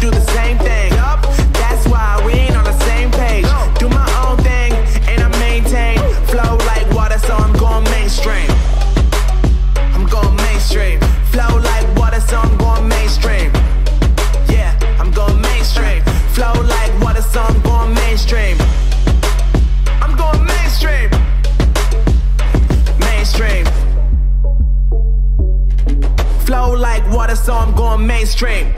Do the same thing. That's why we ain't on the same page. Do my own thing, and I maintain. Flow like water, so I'm going mainstream. I'm going mainstream. Flow like water, so I'm going mainstream. Yeah, I'm going mainstream. Flow like water, so I'm going mainstream. I'm going mainstream. Mainstream. Flow like water, so I'm going mainstream.